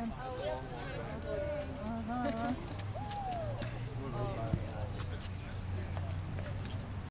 him.